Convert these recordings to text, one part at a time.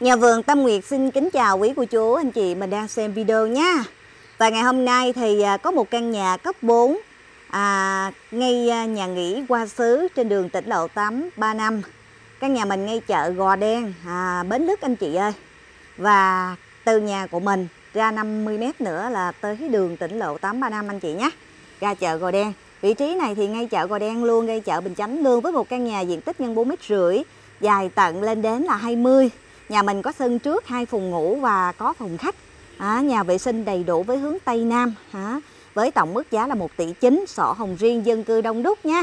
Nhà vườn Tâm Nguyệt xin kính chào quý cô chú anh chị mình đang xem video nha. Và ngày hôm nay thì à, có một căn nhà cấp 4 à, Ngay à, nhà nghỉ Hoa Sứ trên đường tỉnh lộ 8 năm. Căn nhà mình ngay chợ Gò Đen, à, Bến Lức anh chị ơi. Và từ nhà của mình ra 50m nữa là tới đường tỉnh lộ 835 anh chị nhé Ra chợ Gò Đen. Vị trí này thì ngay chợ Gò Đen luôn, ngay chợ Bình Chánh luôn Với một căn nhà diện tích nhân 4 mét rưỡi Dài tận lên đến là 20 Nhà mình có sân trước, hai phòng ngủ và có phòng khách. À, Nhà vệ sinh đầy đủ với hướng Tây Nam à, Với tổng mức giá là 1 tỷ 9 Sổ hồng riêng dân cư đông đúc nha.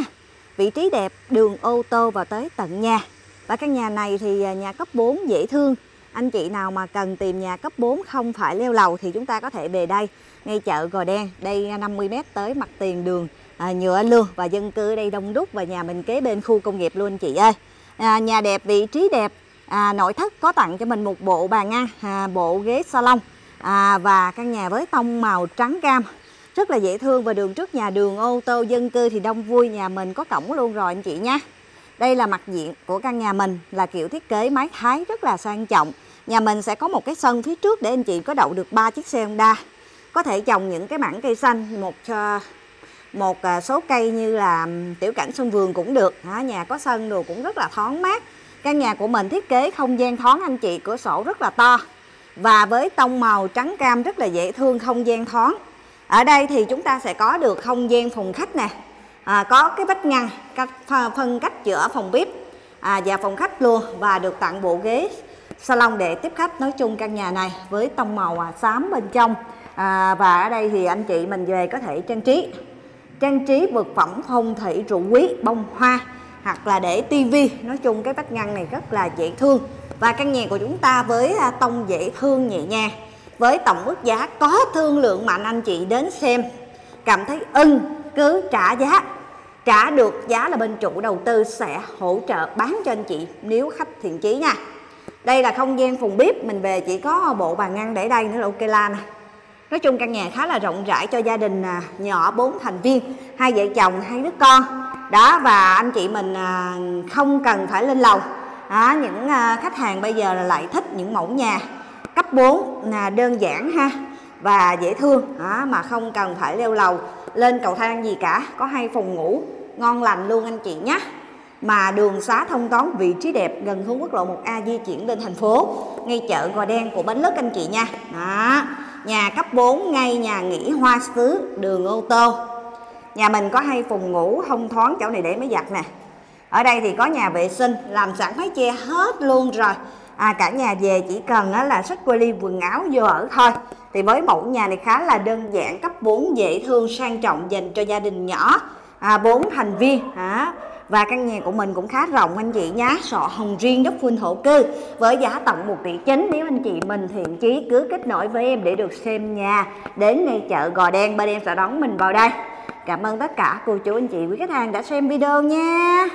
Vị trí đẹp, đường ô tô vào tới tận nhà. Và căn nhà này thì à, nhà cấp 4 dễ thương. Anh chị nào mà cần tìm nhà cấp 4 không phải leo lầu thì chúng ta có thể về đây ngay chợ Gò Đen. Đây à, 50m tới mặt tiền đường à, nhựa lương và dân cư ở đây đông đúc và nhà mình kế bên khu công nghiệp luôn anh chị ơi. À, nhà đẹp vị trí đẹp à, nội thất có tặng cho mình một bộ bàn ăn à, bộ ghế salon à, và căn nhà với tông màu trắng cam. Rất là dễ thương và đường trước nhà đường ô tô dân cư thì đông vui nhà mình có cổng luôn rồi anh chị nha. Đây là mặt diện của căn nhà mình là kiểu thiết kế mái Thái rất là sang trọng. Nhà mình sẽ có một cái sân phía trước để anh chị có đậu được ba chiếc xe Honda. Có thể trồng những cái mảng cây xanh một à, một à, số cây như là tiểu cảnh sân vườn cũng được. Nhà có sân đồ cũng rất là thoáng mát. Căn nhà của mình thiết kế không gian thoáng anh chị Cửa sổ rất là to. Và với tông màu trắng cam rất là dễ thương không gian thoáng. Ở đây thì chúng ta sẽ có được không gian phòng khách nè. À, Có cái vách ngăn cách, phân cách giữa phòng bếp à, và phòng khách luôn Và được tặng bộ ghế salon để tiếp khách. Nói chung căn nhà này với tông màu à, xám bên trong. À, và ở đây thì anh chị mình về có thể trang trí. Trang trí vật phẩm phong thủy rượu quý bông hoa hoặc là để tivi. Nói chung cái vách ngăn này rất là dễ thương. Và căn nhà của chúng ta với à, tông dễ thương nhẹ nhàng. Với tổng mức giá có thương lượng mạnh anh chị đến xem. Cảm thấy ưng, cứ trả giá. Trả được giá là bên chủ đầu tư sẽ hỗ trợ bán cho anh chị nếu khách thiện chí nha. Đây là không gian phòng bếp. Mình về chỉ có bộ bàn ngăn để đây nữa là ok la nè. Nói chung căn nhà khá là rộng rãi cho gia đình à, nhỏ bốn thành viên. Hai vợ chồng, hai đứa con đó và anh chị mình à, không cần phải lên lầu. Đó, những à, khách hàng bây giờ là lại thích những mẫu nhà cấp 4 là đơn giản ha và dễ thương. Đó, mà không cần phải leo lầu lên cầu thang gì cả. Có hai phòng ngủ ngon lành luôn anh chị nhé. Mà đường xá thông toán vị trí đẹp gần hướng quốc lộ 1A di chuyển lên thành phố ngay chợ Gò Đen của Bến Lức anh chị nha. Đó nhà cấp 4 ngay nhà nghỉ Hoa Sứ đường ô tô nhà mình có hai phòng ngủ thông thoáng chỗ này để máy giặt nè. Ở đây thì có nhà vệ sinh làm sẵn mái che hết luôn rồi. À, cả nhà về chỉ cần á, là xách quali quần áo vô ở thôi. Thì với mẫu nhà này khá là đơn giản cấp 4 dễ thương sang trọng dành cho gia đình nhỏ. À, 4 thành viên à, và căn nhà của mình cũng khá rộng anh chị nhá. Sọ hồng riêng đất full thổ cư. Với giá tổng 1 tỷ chín nếu anh chị mình thiện chí cứ kết nối với em để được xem nhà. Đến ngay chợ Gò Đen bên em sẽ đón mình vào đây. Cảm ơn tất cả cô chú, anh chị, quý khách hàng đã xem video nha.